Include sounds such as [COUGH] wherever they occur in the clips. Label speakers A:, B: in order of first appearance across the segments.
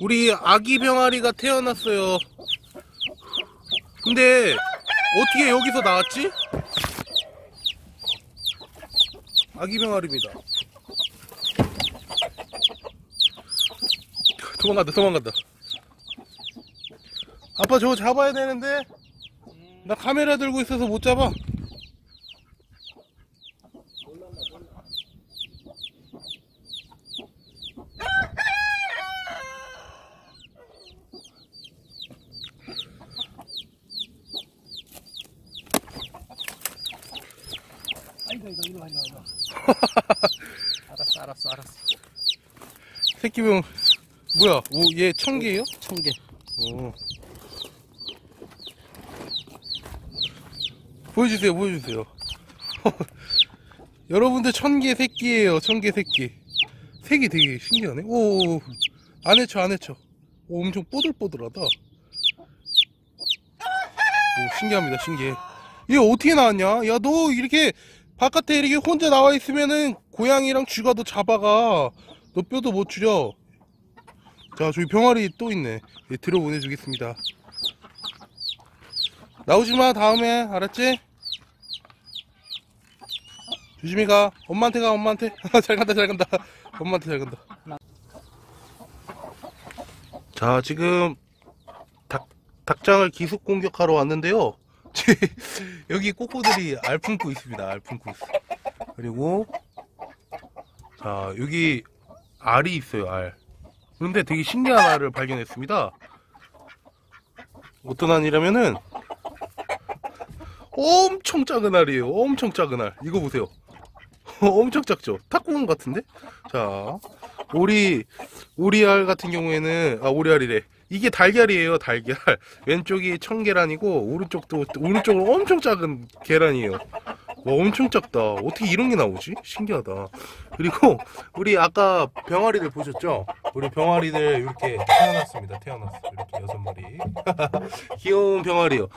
A: 우리 아기 병아리가 태어났어요. 근데 어떻게 여기서 나왔지? 아기 병아리입니다. 도망간다, 도망간다. 아빠 저거 잡아야 되는데 나 카메라 들고 있어서 못 잡아.
B: 이거 이리 와 이리 와. [LAUGHS] 알았어 알았어 알았어.
A: 새끼병 뭐야? 오, 얘 청개예요?
B: 청개.
A: 오. 보여주세요, 보여주세요. [LAUGHS] 여러분들 천개 새끼예요, 천개 새끼. 색이 되게 신기하네. 오, 안 해쳐, 안 해쳐. 오, 엄청 뽀들뽀들하다. 오, 신기합니다, 신기해. 얘 어떻게 나왔냐? 야, 너 이렇게 바깥에 이렇게 혼자 나와 있으면은 고양이랑 쥐가 너 잡아가. 너 뼈도 못 추려. 자, 저기 병아리 또 있네. 예, 들어 보내주겠습니다. 나오지 마, 다음에. 알았지? 조심히 가. 엄마한테 가, 엄마한테. [LAUGHS] 잘 간다, 잘 간다. 엄마한테 잘 간다. 자, 지금 닭, 닭장을 기습 공격하러 왔는데요. 여기 꼬꼬들이 알 품고 있습니다. 알 품고 있어. 그리고, 자, 여기 알이 있어요, 알. 그런데 되게 신기한 알을 발견했습니다. 어떤 알이라면은 엄청 작은 알이에요. 엄청 작은 알. 이거 보세요. [LAUGHS] 엄청 작죠? 탁구공 같은데? 자, 오리, 오리알 같은 경우에는, 아, 오리알이래. 이게 달걀이에요, 달걀. [LAUGHS] 왼쪽이 청계란이고, 오른쪽도, 오른쪽은 엄청 작은 계란이에요. 와, 엄청 작다. 어떻게 이런 게 나오지? 신기하다. 그리고, 우리 아까 병아리들 보셨죠? 우리 병아리들 이렇게 태어났습니다. 태어났어. 이렇게 여섯 마리. [LAUGHS] 귀여운 병아리요.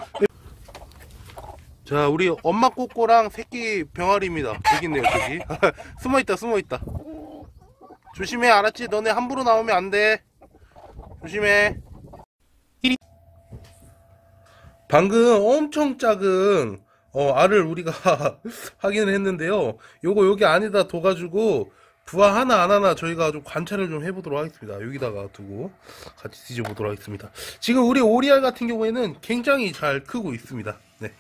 A: 자, 우리 엄마 꼬꼬랑 새끼 병아리입니다. 여기 있네요, 저기. [LAUGHS] 숨어 있다, 숨어 있다. 조심해, 알았지? 너네 함부로 나오면 안 돼. 조심해. 방금 엄청 작은 어, 알을 우리가 [LAUGHS] 확인을 했는데요. 요거 여기 안에다 둬가지고 부화 하나 안 하나 저희가 좀 관찰을 좀 해보도록 하겠습니다. 여기다가 두고 같이 뒤져보도록 하겠습니다. 지금 우리 오리알 같은 경우에는 굉장히 잘 크고 있습니다. 네.